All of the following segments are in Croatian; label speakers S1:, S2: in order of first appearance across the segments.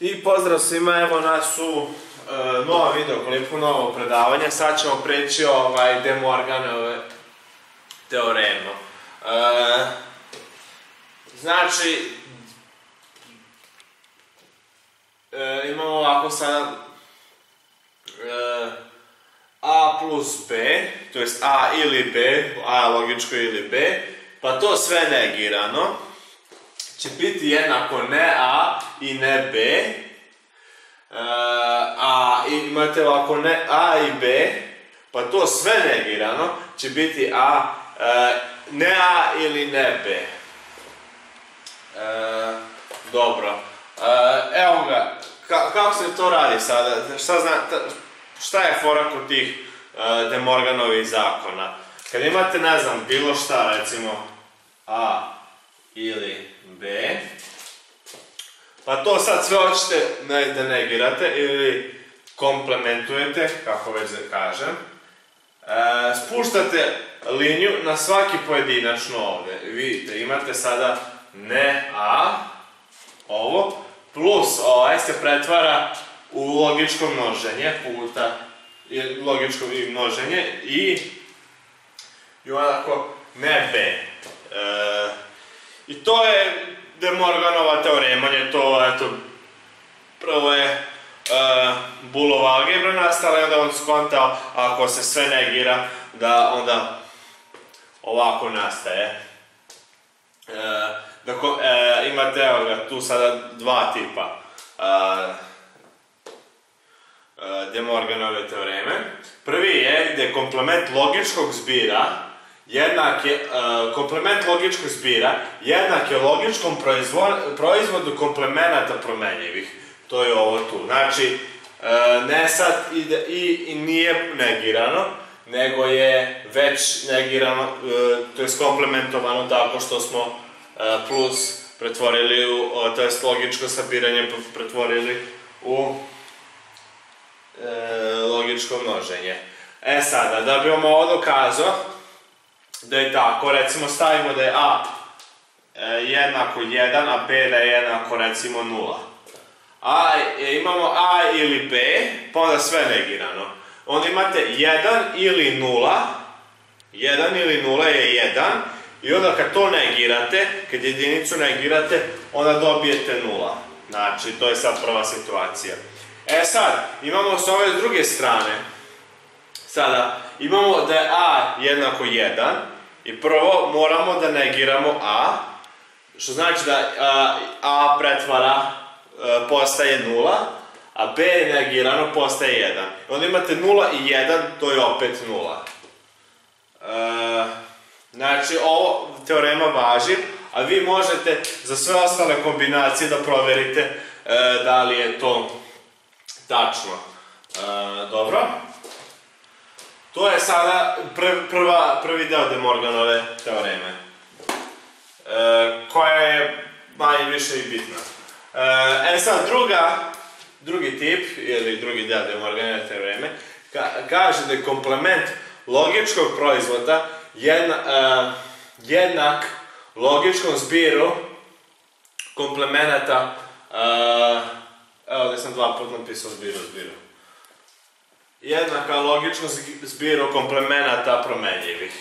S1: I pozdrav svima, evo nas u e, nova video klipu, novo predavanje. Sad ćemo preći ovaj De Morganove teoremu. E, znači, e, imamo ovako sada e, A plus B, to jest A ili B, A logičko ili B, pa to sve negirano će biti jednako ne A i ne B. E, a imate ovako ne A i B, pa to sve negirano će biti A, e, ne A ili ne B. E, dobro. evo ga, kako se to radi sada? Šta, je fora kod tih De Morganovih zakona? Kad imate, ne znam, bilo šta, recimo A ili B. Pa to sad sve hoćete da negirate ili komplementujete, kako već kažem. E, spuštate liniju na svaki pojedinačno ovdje. Vidite, imate sada ne A, ovo, plus ovaj se pretvara u logičko množenje puta logičko množenje i i onako ne B. E, i to je De Morganova teorema, je to, eto, prvo je uh, Bulova algebra nastala i onda on skontao, ako se sve negira, da onda ovako nastaje. Uh, dakle, uh, imate, evo ga, tu sada dva tipa De Morganove teoreme. Prvi je gdje komplement logičkog zbira jednak je, uh, komplement logičkog zbira jednak je logičkom proizvodu komplemenata promenjivih. To je ovo tu. Znači, uh, ne sad i, nije negirano, nego je već negirano, uh, to je komplementovano tako što smo plus pretvorili u, to je logičko sabiranje pretvorili u logičko množenje. E sada, da bi vam ovo dokazao, da je tako, recimo stavimo da je a e, jednako 1, a b da je jednako recimo 0. A, e, imamo a ili b, pa onda sve negirano. Onda imate 1 ili 0, 1 ili 0 je 1, i onda kad to negirate, kad jedinicu negirate, onda dobijete 0. Znači, to je sad prva situacija. E sad, imamo s ove druge strane, sada, imamo da je a jednako 1 i prvo moramo da negiramo a, što znači da a, pretvara e, postaje 0, a b negirano postaje 1. Onda imate 0 i 1, to je opet 0. E, znači, ovo teorema važi, a vi možete za sve ostale kombinacije da proverite e, da li je to tačno. dobro. To je sada prva, prvi deo De Morganove teoreme, e, koja je manje više i bitna. E, e sad, druga, drugi tip, ili drugi deo De Morganove teoreme, kaže da je komplement logičkog proizvoda jedna, e, jednak logičkom zbiru komplemenata, evo da sam dva put napisao zbiru, zbiru jednaka logično zbiru komplemenata promenjivih.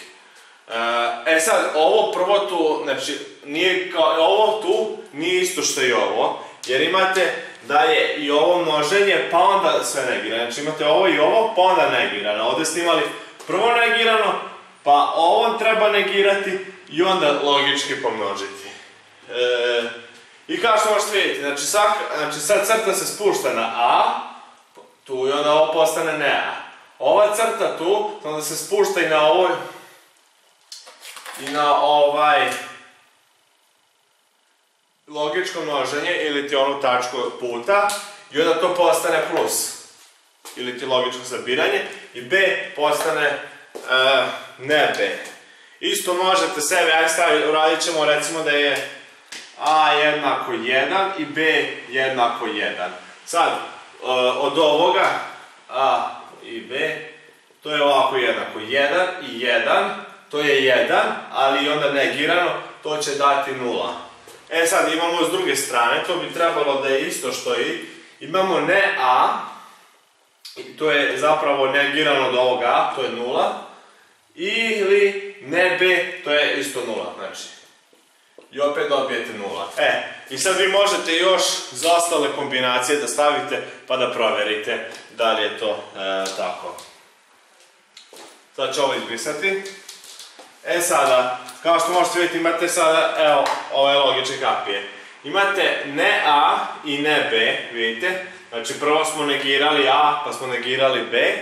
S1: E, e sad, ovo prvo tu, znači, nije kao, ovo tu nije isto što i ovo, jer imate da je i ovo množenje, pa onda sve negirano. Znači imate ovo i ovo, pa onda negirano. Ovdje ste imali prvo negirano, pa ovo treba negirati i onda logički pomnožiti. E, I kao što možete vidjeti, znači, znači sad crta se spušta na A, tu i onda ovo postane ne A. Ova crta tu, onda se spušta i na ovoj i na ovaj logičko množenje ili ti onu tačku puta i onda to postane plus ili ti logičko zabiranje i B postane uh, ne B. Isto možete sebi, aj staviti, uradit ćemo recimo da je A jednako 1 i B jednako 1. Sad, E, od ovoga A i B, to je ovako jednako 1 i 1, to je 1, ali onda negirano, to će dati 0. E sad imamo s druge strane, to bi trebalo da je isto što i imamo ne a, to je zapravo negirano od ovoga a, to je nula, ili ne b, to je isto nula, znači. I opet dobijete nula. E, i sad vi možete još za ostale kombinacije da stavite pa da provjerite da li je to e, tako. Sad ću ovo izbrisati. E sada, kao što možete vidjeti imate sada, evo, ove logične kapije. Imate ne A i ne B, vidite. Znači prvo smo negirali A, pa smo negirali B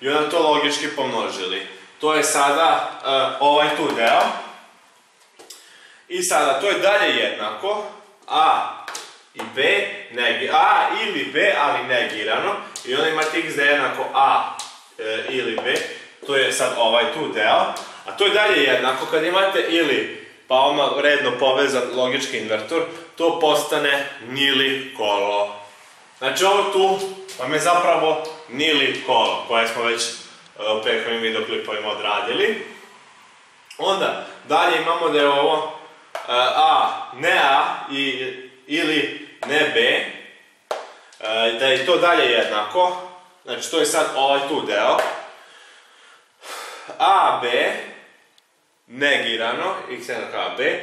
S1: i onda to logički pomnožili. To je sada uh, ovaj tu deo. I sada, to je dalje jednako. A i B, A ili B, ali negirano. I onda imate x da je jednako A e, ili B. To je sad ovaj tu deo. A to je dalje jednako kad imate ili pa oma redno povezan logički invertor, to postane nili kolo. Znači ovo tu vam je zapravo nili kolo koje smo već e, u prethodnim videoklipovima odradili. Onda dalje imamo da je ovo A, ne A i, ili ne B, e, da je to dalje jednako. Znači to je sad ovaj tu deo. A, B, negirano, x jednako a, b,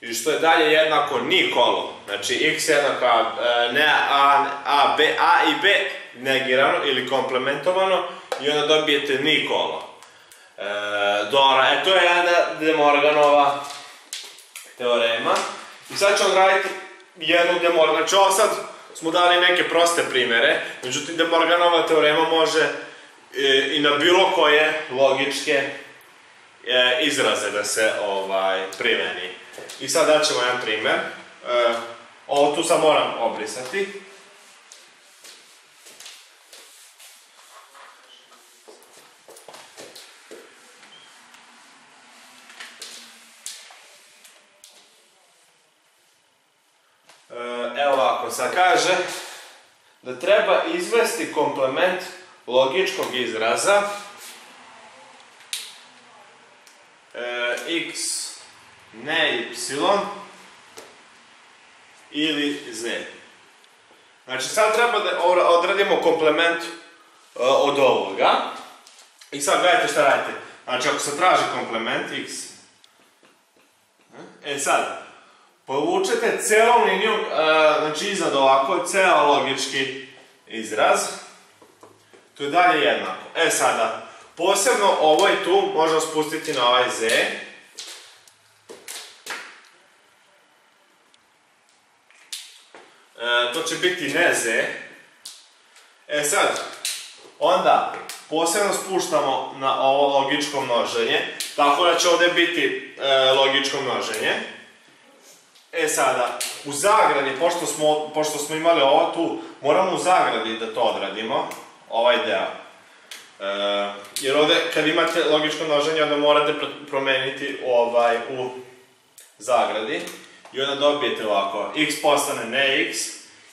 S1: i što je dalje jednako ni kolo, znači x jednako a, ne a, a, b, a i b negirano ili komplementovano i onda dobijete ni kolo. E, dobra, e to je jedna Demorganova teorema. I sad ćemo raditi jednu Demorganova, znači ovo sad smo dali neke proste primere, međutim Demorganova teorema može e, i na bilo koje logičke e, izraze da se ovaj, primeni. I sad daćemo jedan primjer. E, ovo tu sam moram obrisati. E, evo ovako, sad kaže da treba izvesti komplement logičkog izraza x ne y ili z. Znači sad treba da odradimo komplement uh, od ovoga. I sad gledajte šta radite. Znači ako se traži komplement x, e sad, povučete celom linijom, uh, znači iznad ovako, ceo logički izraz. To je dalje jednako. E sada, posebno ovo tu možemo spustiti na ovaj z. E, to će biti ne z. E sad, onda posebno spuštamo na ovo logičko množenje, tako da će ovdje biti e, logičko množenje. E sada, u zagradi, pošto smo, pošto smo imali ovo tu, moramo u zagradi da to odradimo, ovaj deo. E, jer ovdje, kad imate logičko množenje, onda morate promeniti ovaj u zagradi. I onda dobijete ovako, x postane ne x,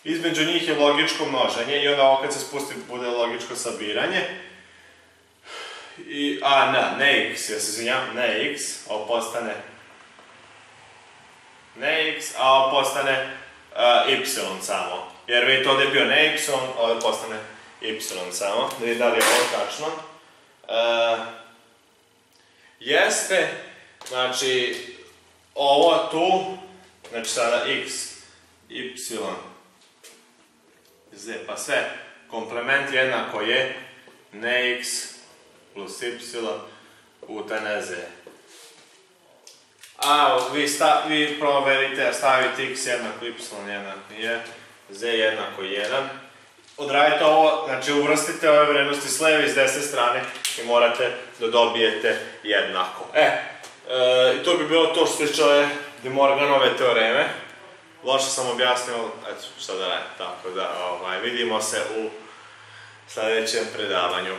S1: između njih je logičko množenje i onda ovo kad se spusti bude logičko sabiranje. I, a ne, ne x, ja se izvinjam, ne x, ovo postane ne x, a postane uh, y samo. Jer vidite ovdje je bio ne y, ovo postane y samo. Da vidite da li je ovo tačno. Uh, jeste, znači, ovo tu, znači sada x, y, z, pa sve komplement jednako je ne x plus y puta ne z. A vi, sta, vi proverite, stavite x jednako y jednako je, z jednako 1. Odradite ovo, znači uvrstite ove vrednosti s leve i s desne strane i morate da dobijete jednako. E, e i to bi bilo to što se tiče De Morganove teoreme. Loše sam objasnio, eto šta da ne, tako da ovaj, vidimo se u sljedećem predavanju.